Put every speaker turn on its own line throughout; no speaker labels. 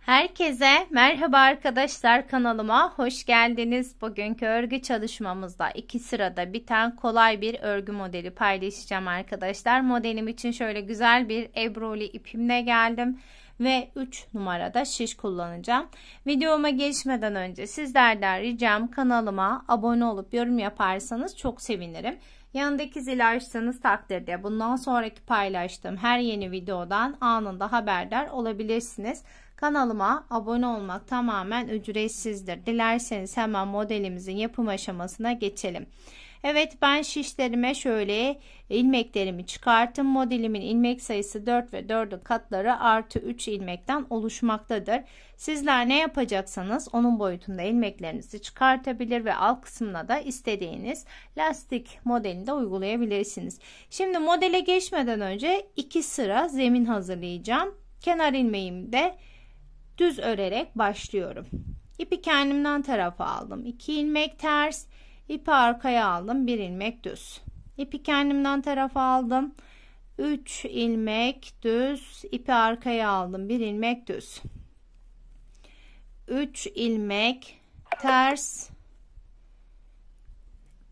Herkese merhaba arkadaşlar kanalıma hoş geldiniz. Bugünkü örgü çalışmamızda iki sırada biten kolay bir örgü modeli paylaşacağım arkadaşlar. Modelim için şöyle güzel bir ebroli ipimle geldim ve 3 numarada şiş kullanacağım. Videoma geçmeden önce sizlerden ricam kanalıma abone olup yorum yaparsanız çok sevinirim. Yanındaki zili açtığınız takdirde bundan sonraki paylaştığım her yeni videodan anında haberdar olabilirsiniz. Kanalıma abone olmak tamamen ücretsizdir. Dilerseniz hemen modelimizin yapım aşamasına geçelim. Evet ben şişlerime şöyle ilmeklerimi çıkarttım. Modelimin ilmek sayısı 4 ve 4'ün katları artı 3 ilmekten oluşmaktadır. Sizler ne yapacaksanız onun boyutunda ilmeklerinizi çıkartabilir ve alt kısmına da istediğiniz lastik modelinde uygulayabilirsiniz. Şimdi modele geçmeden önce iki sıra zemin hazırlayacağım. Kenar ilmeğimi de düz örerek başlıyorum. İpi kendimden tarafa aldım. 2 ilmek ters, ipi arkaya aldım. 1 ilmek düz. İpi kendimden tarafa aldım. 3 ilmek düz, ipi arkaya aldım. 1 ilmek düz. 3 ilmek ters,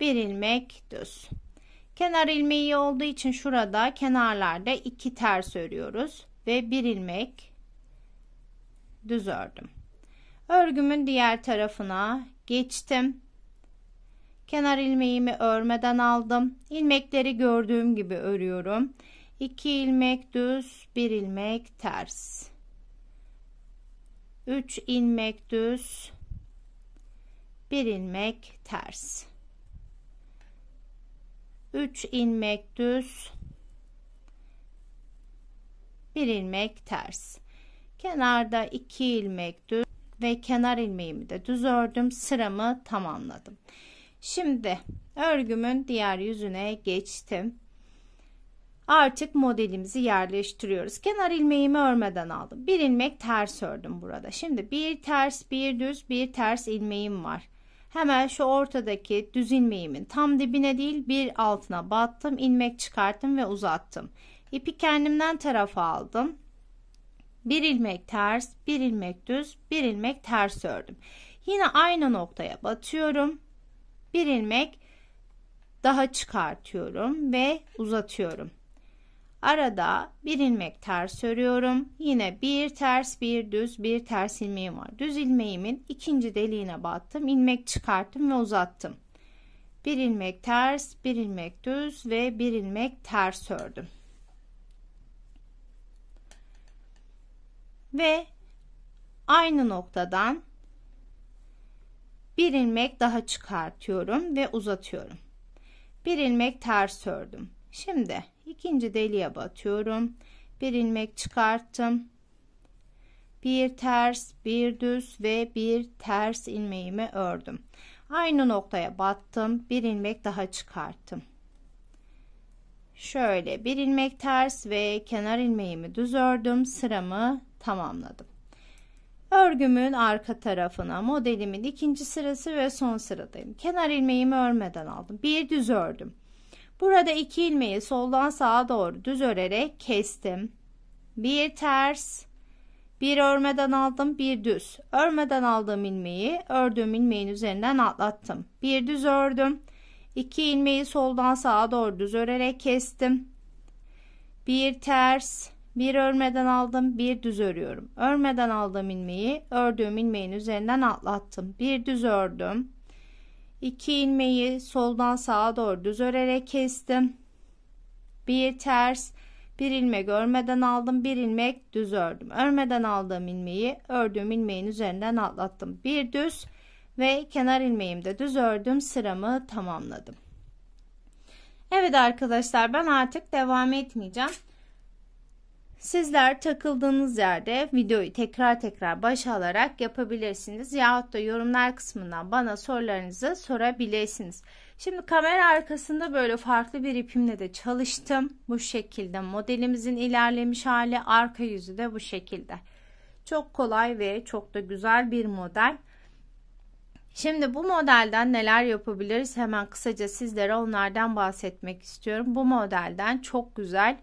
1 ilmek düz. Kenar ilmeği olduğu için şurada kenarlarda 2 ters örüyoruz ve 1 ilmek düz ördüm. Örgümün diğer tarafına geçtim. Kenar ilmeğimi örmeden aldım. İlmekleri gördüğüm gibi örüyorum. 2 ilmek düz, 1 ilmek ters. 3 ilmek düz, 1 ilmek ters. 3 ilmek düz, 1 ilmek ters. Kenarda 2 ilmek düz ve kenar ilmeğimi de düz ördüm. Sıramı tamamladım. Şimdi örgümün diğer yüzüne geçtim. Artık modelimizi yerleştiriyoruz. Kenar ilmeğimi örmeden aldım. Bir ilmek ters ördüm burada. Şimdi bir ters, bir düz, bir ters ilmeğim var. Hemen şu ortadaki düz ilmeğimin tam dibine değil bir altına battım. ilmek çıkarttım ve uzattım. İpi kendimden tarafa aldım bir ilmek ters, bir ilmek düz, bir ilmek ters ördüm. Yine aynı noktaya batıyorum. Bir ilmek daha çıkartıyorum ve uzatıyorum. Arada bir ilmek ters örüyorum. Yine bir ters, bir düz, bir ters ilmeğim var. Düz ilmeğimin ikinci deliğine battım. ilmek çıkarttım ve uzattım. Bir ilmek ters, bir ilmek düz ve bir ilmek ters ördüm. ve aynı noktadan bir ilmek daha çıkartıyorum ve uzatıyorum. Bir ilmek ters ördüm. Şimdi ikinci deliğe batıyorum. Bir ilmek çıkarttım. Bir ters, bir düz ve bir ters ilmeğimi ördüm. Aynı noktaya battım. Bir ilmek daha çıkarttım. Şöyle bir ilmek ters ve kenar ilmeğimi düz ördüm. Sıramı tamamladım. Örgümün arka tarafına modelimin ikinci sırası ve son sıradayım. Kenar ilmeğimi örmeden aldım. Bir düz ördüm. Burada iki ilmeği soldan sağa doğru düz örerek kestim. Bir ters, bir örmeden aldım, bir düz. Örmeden aldığım ilmeği ördüğüm ilmeğin üzerinden atlattım. Bir düz ördüm. İki ilmeği soldan sağa doğru düz örerek kestim. Bir ters, bir örmeden aldım, bir düz örüyorum. Örmeden aldığım ilmeği ördüğüm ilmeğin üzerinden atlattım. Bir düz ördüm. İki ilmeği soldan sağa doğru düz örerek kestim. Bir ters, bir ilmek örmeden aldım, bir ilmek düz ördüm. Örmeden aldığım ilmeği ördüğüm ilmeğin üzerinden atlattım. Bir düz ve kenar ilmeğimde düz ördüm. Sıramı tamamladım. Evet arkadaşlar ben artık devam etmeyeceğim. Sizler takıldığınız yerde videoyu tekrar tekrar başa alarak yapabilirsiniz. Yahut da yorumlar kısmından bana sorularınızı sorabilirsiniz. Şimdi kamera arkasında böyle farklı bir ipimle de çalıştım. Bu şekilde modelimizin ilerlemiş hali arka yüzü de bu şekilde. Çok kolay ve çok da güzel bir model. Şimdi bu modelden neler yapabiliriz hemen kısaca sizlere onlardan bahsetmek istiyorum. Bu modelden çok güzel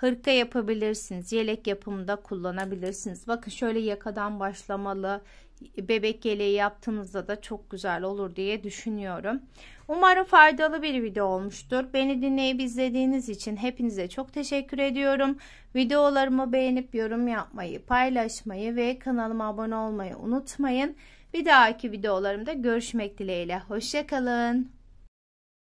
hırka yapabilirsiniz. Yelek yapımında kullanabilirsiniz. Bakın şöyle yakadan başlamalı bebek yeleği yaptığınızda da çok güzel olur diye düşünüyorum. Umarım faydalı bir video olmuştur. Beni dinleyip izlediğiniz için hepinize çok teşekkür ediyorum. Videolarımı beğenip yorum yapmayı, paylaşmayı ve kanalıma abone olmayı unutmayın. Bir dahaki videolarımda görüşmek dileğiyle. Hoşçakalın.